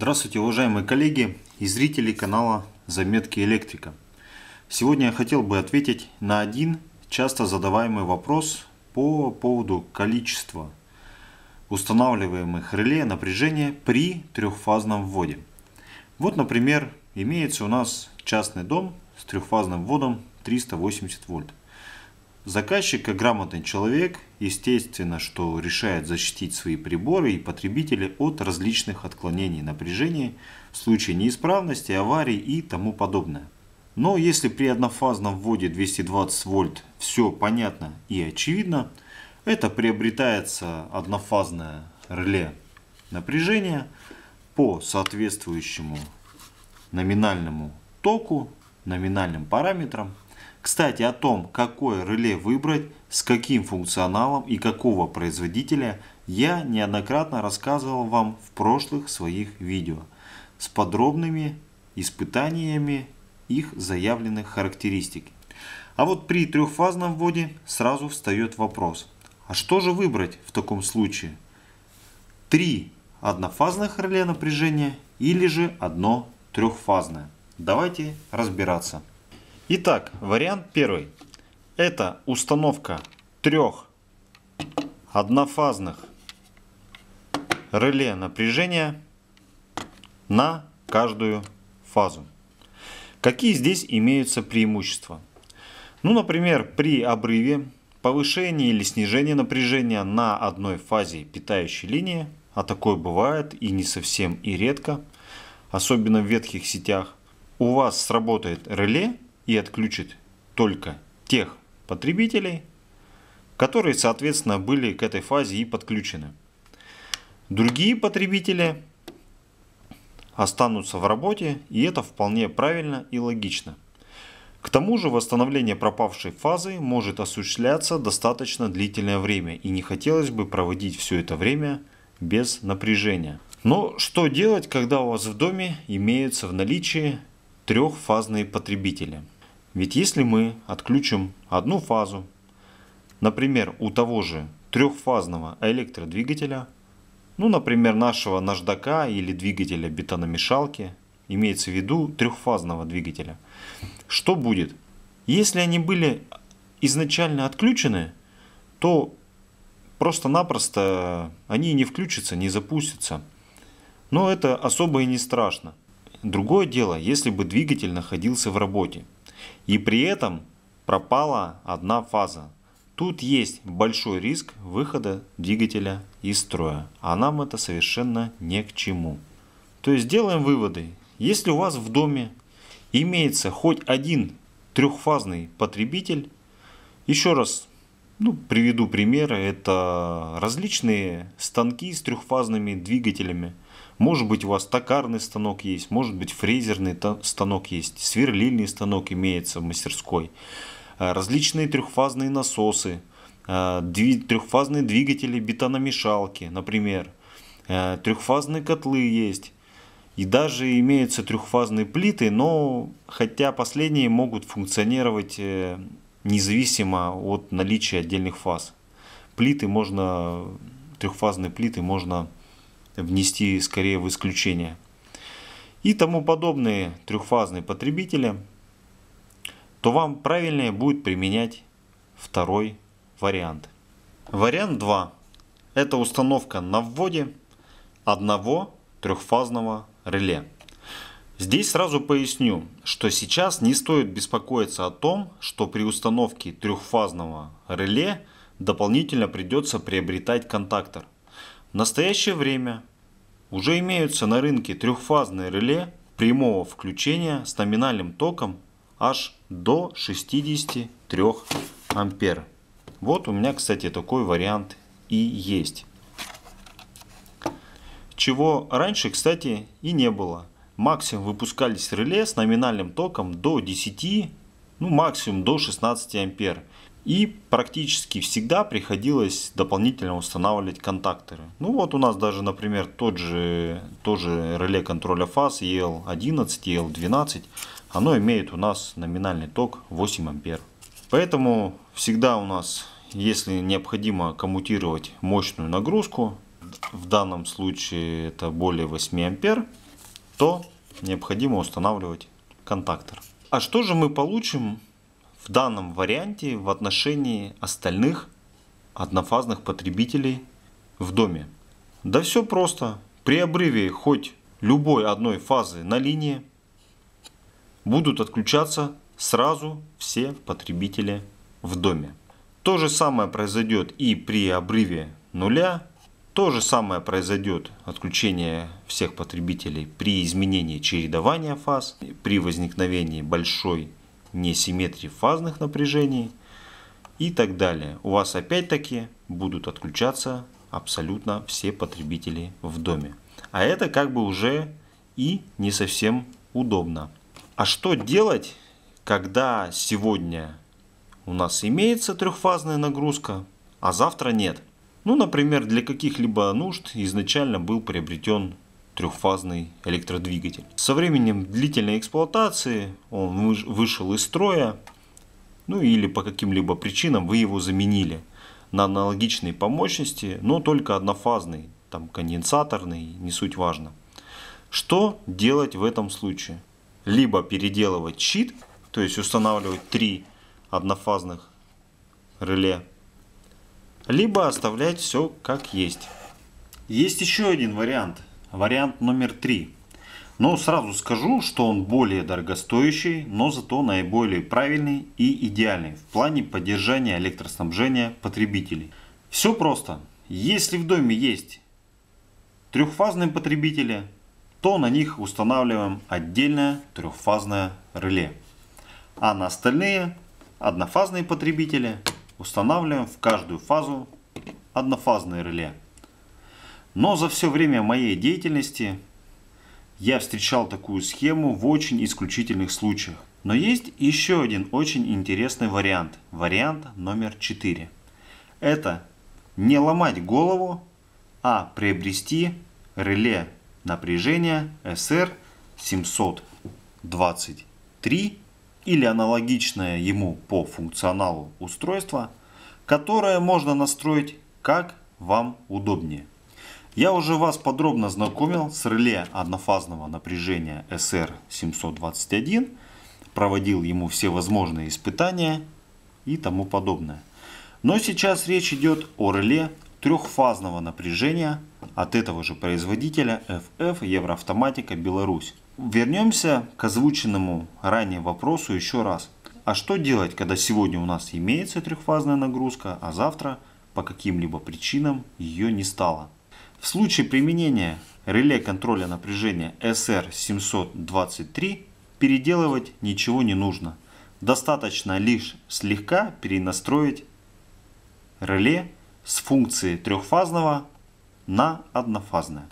Здравствуйте, уважаемые коллеги и зрители канала Заметки электрика. Сегодня я хотел бы ответить на один часто задаваемый вопрос по поводу количества устанавливаемых реле напряжения при трехфазном вводе. Вот, например, имеется у нас частный дом с трехфазным вводом 380 вольт. Заказчик, как грамотный человек, естественно, что решает защитить свои приборы и потребители от различных отклонений напряжения в случае неисправности, аварий и тому подобное. Но если при однофазном вводе 220 вольт все понятно и очевидно, это приобретается однофазное реле напряжения по соответствующему номинальному току, номинальным параметрам кстати, о том, какое реле выбрать, с каким функционалом и какого производителя, я неоднократно рассказывал вам в прошлых своих видео с подробными испытаниями их заявленных характеристик. А вот при трехфазном вводе сразу встает вопрос, а что же выбрать в таком случае? Три однофазных реле напряжения или же одно трехфазное? Давайте разбираться. Итак, вариант первый. Это установка трех однофазных реле напряжения на каждую фазу. Какие здесь имеются преимущества? Ну, например, при обрыве, повышении или снижении напряжения на одной фазе питающей линии, а такое бывает и не совсем и редко, особенно в ветхих сетях, у вас сработает реле и отключит только тех потребителей, которые, соответственно, были к этой фазе и подключены. Другие потребители останутся в работе, и это вполне правильно и логично. К тому же восстановление пропавшей фазы может осуществляться достаточно длительное время, и не хотелось бы проводить все это время без напряжения. Но что делать, когда у вас в доме имеются в наличии трехфазные потребители? Ведь если мы отключим одну фазу, например, у того же трехфазного электродвигателя, ну, например, нашего наждака или двигателя бетономешалки, имеется в виду трехфазного двигателя, что будет? Если они были изначально отключены, то просто-напросто они не включатся, не запустятся. Но это особо и не страшно. Другое дело, если бы двигатель находился в работе. И при этом пропала одна фаза. Тут есть большой риск выхода двигателя из строя, а нам это совершенно не к чему. То есть делаем выводы. Если у вас в доме имеется хоть один трехфазный потребитель, еще раз ну, приведу примеры, это различные станки с трехфазными двигателями – может быть у вас токарный станок есть, может быть фрезерный станок есть, сверлильный станок имеется в мастерской, э, различные трехфазные насосы, э, трехфазные двигатели бетономешалки, например, э, трехфазные котлы есть. И даже имеются трехфазные плиты, но хотя последние могут функционировать независимо от наличия отдельных фаз. Плиты можно, трехфазные плиты можно внести скорее в исключение. И тому подобные трехфазные потребители, то вам правильнее будет применять второй вариант. Вариант 2. Это установка на вводе одного трехфазного реле. Здесь сразу поясню, что сейчас не стоит беспокоиться о том, что при установке трехфазного реле дополнительно придется приобретать контактор. В настоящее время уже имеются на рынке трехфазные реле прямого включения с номинальным током аж до 63 ампер. Вот у меня, кстати, такой вариант и есть. Чего раньше, кстати, и не было. Максимум выпускались реле с номинальным током до 10, ну максимум до 16 ампер. И практически всегда приходилось дополнительно устанавливать контакторы. Ну вот у нас даже, например, тот же, тоже реле контроля фаз EL11, EL12, оно имеет у нас номинальный ток 8 ампер. Поэтому всегда у нас, если необходимо коммутировать мощную нагрузку, в данном случае это более 8 ампер, то необходимо устанавливать контактор. А что же мы получим в данном варианте в отношении остальных однофазных потребителей в доме? Да все просто. При обрыве хоть любой одной фазы на линии будут отключаться сразу все потребители в доме. То же самое произойдет и при обрыве нуля. То же самое произойдет отключение всех потребителей при изменении чередования фаз, при возникновении большой несимметрии фазных напряжений и так далее. У вас опять-таки будут отключаться абсолютно все потребители в доме. А это как бы уже и не совсем удобно. А что делать, когда сегодня у нас имеется трехфазная нагрузка, а завтра нет? Ну, например, для каких-либо нужд изначально был приобретен трехфазный электродвигатель. Со временем длительной эксплуатации он вышел из строя, ну или по каким-либо причинам вы его заменили на аналогичной по мощности, но только однофазный, там конденсаторный, не суть важно. Что делать в этом случае? Либо переделывать щит, то есть устанавливать три однофазных реле, либо оставлять все как есть. Есть еще один вариант, вариант номер три. Но сразу скажу, что он более дорогостоящий, но зато наиболее правильный и идеальный в плане поддержания электроснабжения потребителей. Все просто. Если в доме есть трехфазные потребители, то на них устанавливаем отдельное трехфазное реле. А на остальные однофазные потребители устанавливаем в каждую фазу однофазное реле. Но за все время моей деятельности я встречал такую схему в очень исключительных случаях. Но есть еще один очень интересный вариант. Вариант номер 4. Это не ломать голову, а приобрести реле напряжения SR723 или аналогичное ему по функционалу устройство, которое можно настроить как вам удобнее. Я уже вас подробно знакомил с реле однофазного напряжения SR721, проводил ему все возможные испытания и тому подобное. Но сейчас речь идет о реле трехфазного напряжения от этого же производителя FF Евроавтоматика Беларусь. Вернемся к озвученному ранее вопросу еще раз. А что делать, когда сегодня у нас имеется трехфазная нагрузка, а завтра по каким-либо причинам ее не стало? В случае применения реле контроля напряжения SR723 переделывать ничего не нужно. Достаточно лишь слегка перенастроить реле с функции трехфазного на однофазное.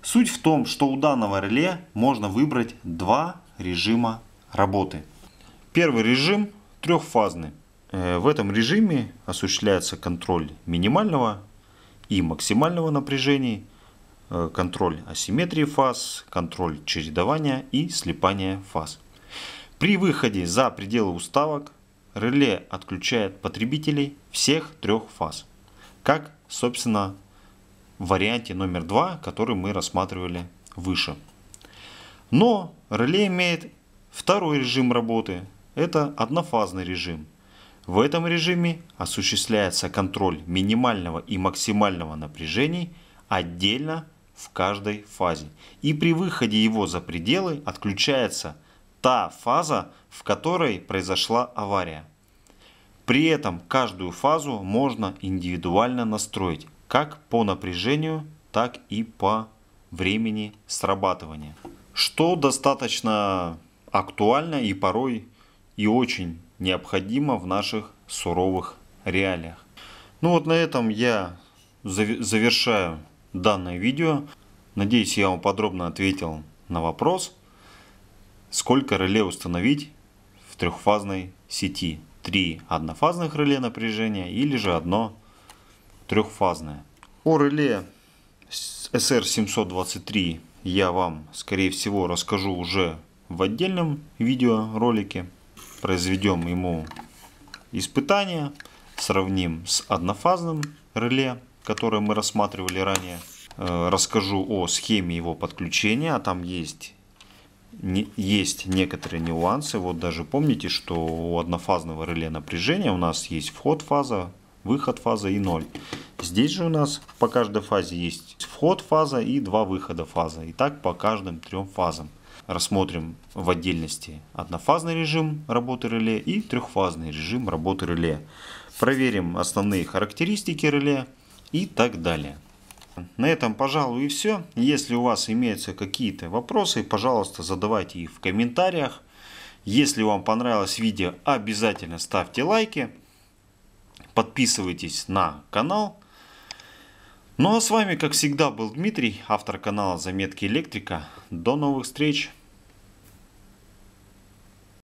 Суть в том, что у данного реле можно выбрать два режима работы. Первый режим трехфазный. Э, в этом режиме осуществляется контроль минимального и максимального напряжений, э, контроль асимметрии фаз, контроль чередования и слипания фаз. При выходе за пределы уставок реле отключает потребителей всех трех фаз, как, собственно, в варианте номер два, который мы рассматривали выше. Но реле имеет второй режим работы, это однофазный режим – в этом режиме осуществляется контроль минимального и максимального напряжений отдельно в каждой фазе. И при выходе его за пределы отключается та фаза, в которой произошла авария. При этом каждую фазу можно индивидуально настроить как по напряжению, так и по времени срабатывания. Что достаточно актуально и порой и очень необходимо в наших суровых реалиях. Ну вот на этом я завершаю данное видео. Надеюсь, я вам подробно ответил на вопрос, сколько реле установить в трехфазной сети. Три однофазных реле напряжения или же одно трехфазное. О реле SR723 я вам, скорее всего, расскажу уже в отдельном видеоролике произведем ему испытание, сравним с однофазным реле, которое мы рассматривали ранее. э, расскажу о схеме его подключения, а там есть есть некоторые нюансы. Вот даже помните, что у однофазного реле напряжения у нас есть вход фаза, выход фаза и ноль. Здесь же у нас по каждой фазе есть вход фаза и два выхода фаза. И так по каждым трем фазам. Рассмотрим в отдельности однофазный режим работы реле и трехфазный режим работы реле. Проверим основные характеристики реле и так далее. На этом, пожалуй, и все. Если у вас имеются какие-то вопросы, пожалуйста, задавайте их в комментариях. Если вам понравилось видео, обязательно ставьте лайки. Подписывайтесь на канал. Ну а с вами, как всегда, был Дмитрий, автор канала Заметки Электрика. До новых встреч!